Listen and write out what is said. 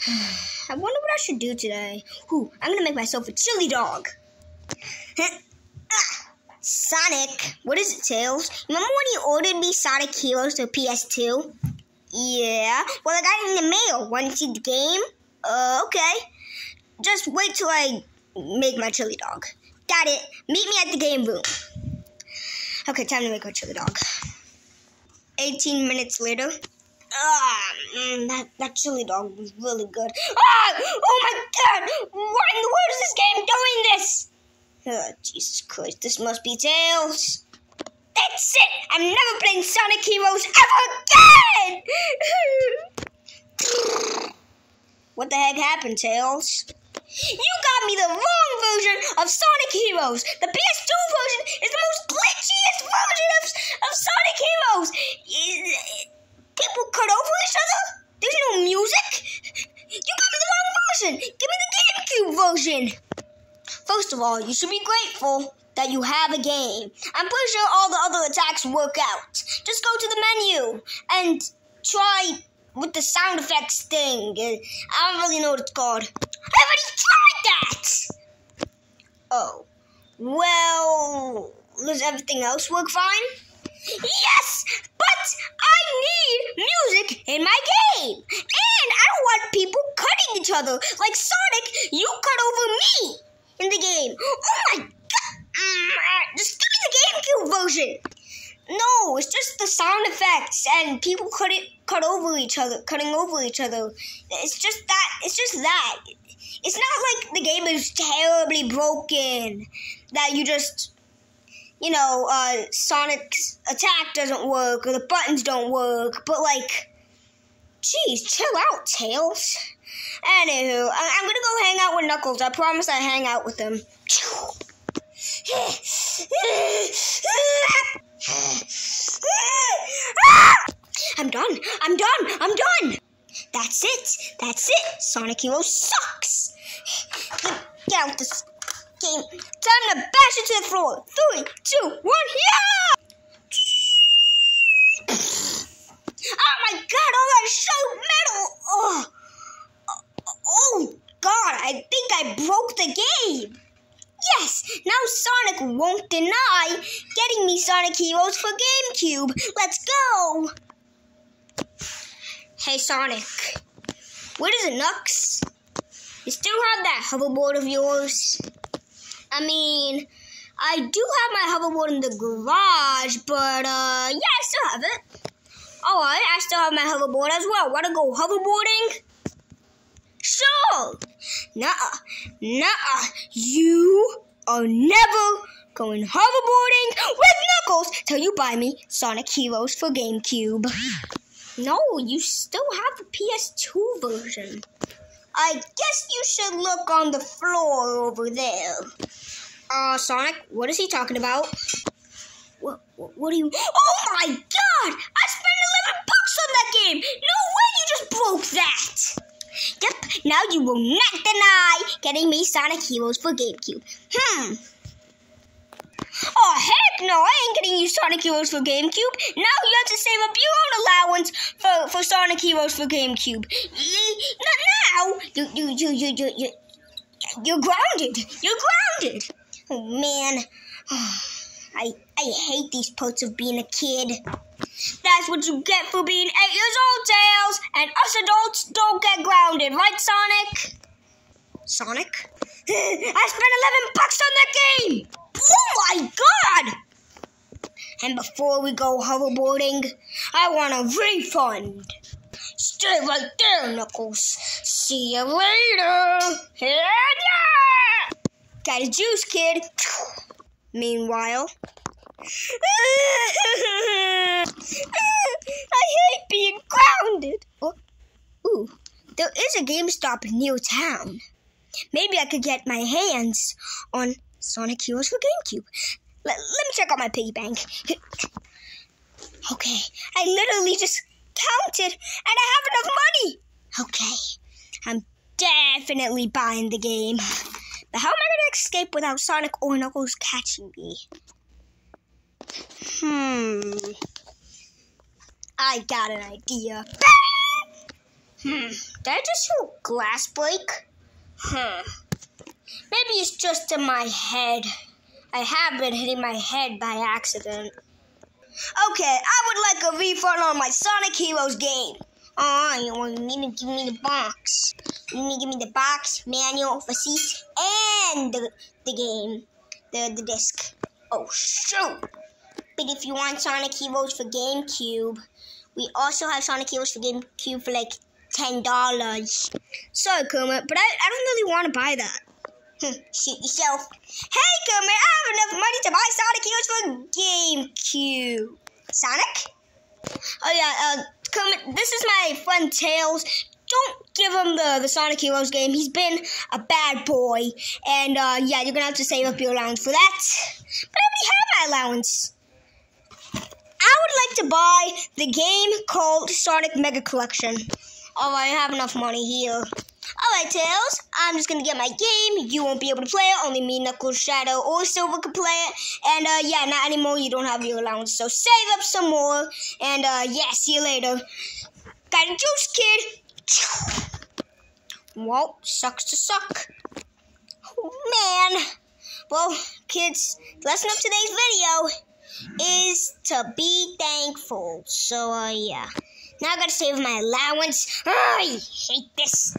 I wonder what I should do today. Ooh, I'm gonna make myself a chili dog. Sonic, what is it, Tails? Remember when you ordered me Sonic Heroes for PS2? Yeah. Well, I got it in the mail. Want to see the game? Uh, okay. Just wait till I make my chili dog. Got it. Meet me at the game room. Okay, time to make my chili dog. 18 minutes later. Ah, that, that chili dog was really good. Ah! Oh my god! What in the world is this game doing this? Oh, Jesus Christ, this must be Tails. That's it! I'm never playing Sonic Heroes ever again! what the heck happened, Tails? You got me the wrong version of Sonic Heroes. The PS2 version is the most glitchiest version of, of Sonic Heroes. People cut over each other. There's no music. You got me Give me the GameCube version. First of all, you should be grateful that you have a game. I'm pretty sure all the other attacks work out. Just go to the menu and try with the sound effects thing. I don't really know what it's called. I already tried that! Oh. Well, does everything else work fine? Yes, but I need music in my game. And I don't want people cutting each other. Like Sonic, you cut over me in the game. Oh my god! Mm, just give me the GameCube version. No, it's just the sound effects and people cut it, cut over each other, cutting over each other. It's just that. It's just that. It's not like the game is terribly broken that you just, you know, uh, Sonic's attack doesn't work or the buttons don't work. But like, geez, chill out, Tails. Anywho, I- am gonna go hang out with Knuckles. I promise I hang out with him. I'm done. I'm done. I'm done. That's it. That's it. Sonic Hero sucks. Get out this game. Time to bash it to the floor. Three, two, one, yeah! Oh my god, all that sharp metal! Oh. oh god, I think I broke the game! Yes, now Sonic won't deny getting me Sonic Heroes for GameCube. Let's go! Hey Sonic, what is it, Knux? You still have that hoverboard of yours? I mean, I do have my hoverboard in the garage, but uh, yeah, I still have it. Alright, I still have my hoverboard as well. Wanna go hoverboarding? Sure! Nuh-uh. Nuh-uh. You are never going hoverboarding with Knuckles till you buy me Sonic Heroes for GameCube. No, you still have the PS2 version. I guess you should look on the floor over there. Uh, Sonic, what is he talking about? What, what, do you... Oh my god! I spent 11 bucks on that game! No way you just broke that! Yep, now you will not deny getting me Sonic Heroes for GameCube. Hmm. Oh, heck no, I ain't getting you Sonic Heroes for GameCube. Now you have to save up your own allowance for, for Sonic Heroes for GameCube. Not now. You, you, you, you, you, you, you're grounded. You're grounded. Oh, man. I, I hate these parts of being a kid. That's what you get for being eight years old, Tails. And us adults don't get grounded, right, Sonic? Sonic? I spent 11 bucks on that game! And before we go hoverboarding, I want a refund. Stay right there, Knuckles. See you later. Yeah! Got a juice, kid. Meanwhile, I hate being grounded. Oh, ooh, there is a GameStop near town. Maybe I could get my hands on Sonic Heroes for GameCube. Let, let me check out my piggy bank. okay, I literally just counted and I have enough money. Okay, I'm definitely buying the game. But how am I going to escape without Sonic or Knuckles catching me? Hmm. I got an idea. Hmm. Did I just hear glass break? Hmm. Maybe it's just in my head. I have been hitting my head by accident. Okay, I would like a refund on my Sonic Heroes game. Uh-huh, oh, well, you need to give me the box. You need to give me the box, manual, receipt, and the, the game, the, the disc. Oh, shoot! But if you want Sonic Heroes for GameCube, we also have Sonic Heroes for GameCube for like $10. Sorry, Kermit, but I, I don't really want to buy that. Shoot yourself. Hey, Kermit, I have enough money to buy Sonic Heroes for GameCube. Sonic? Oh, yeah, uh, Kermit, this is my friend Tails. Don't give him the, the Sonic Heroes game. He's been a bad boy. And, uh, yeah, you're gonna have to save up your allowance for that. But I already have my allowance. I would like to buy the game called Sonic Mega Collection. Oh, I have enough money here. Alright, Tails, I'm just gonna get my game. You won't be able to play it. Only me, Knuckles, Shadow, or Silver can play it. And, uh, yeah, not anymore. You don't have your allowance. So save up some more. And, uh, yeah, see you later. Got a juice, kid. Well, sucks to suck. Oh, man. Well, kids, lesson of today's video is to be thankful. So, uh, yeah. Now I gotta save my allowance. Oh, I hate this.